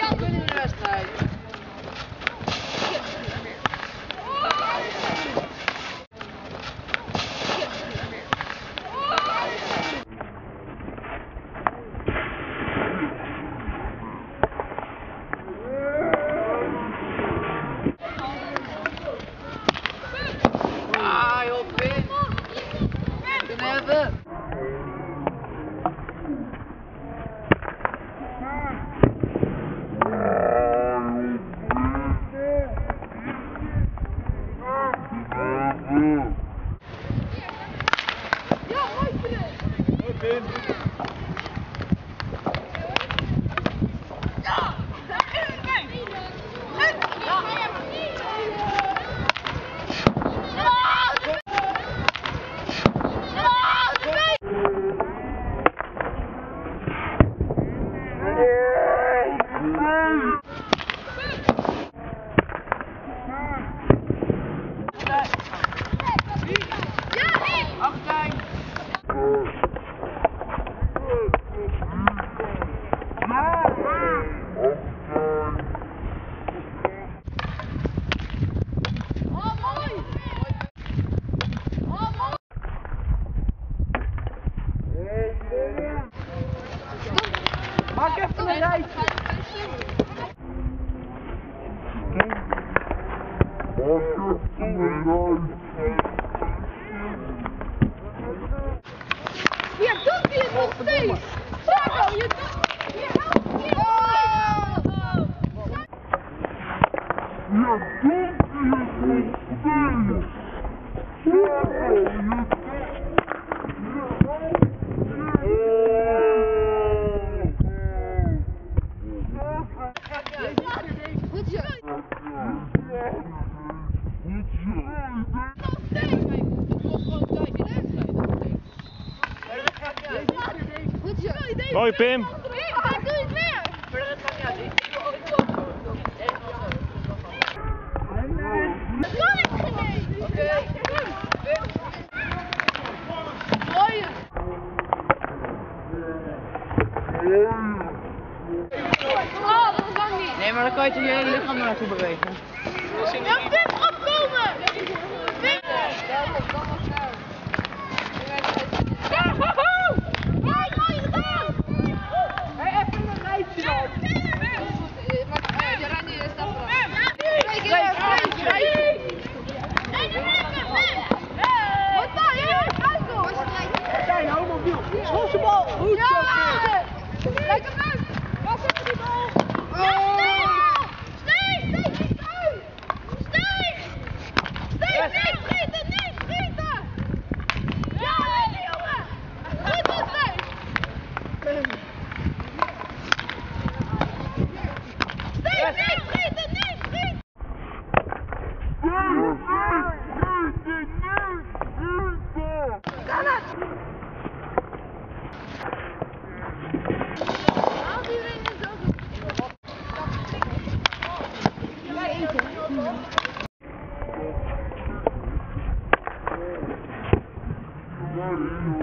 y'all winning last Hum. direito. Via é tudo que vocês! Hoi Pim. Oh, dat is lang niet. Nee, maar dan kan je je hele lichaam naartoe bewegen. Je Pim, opkomen! Mm-hmm.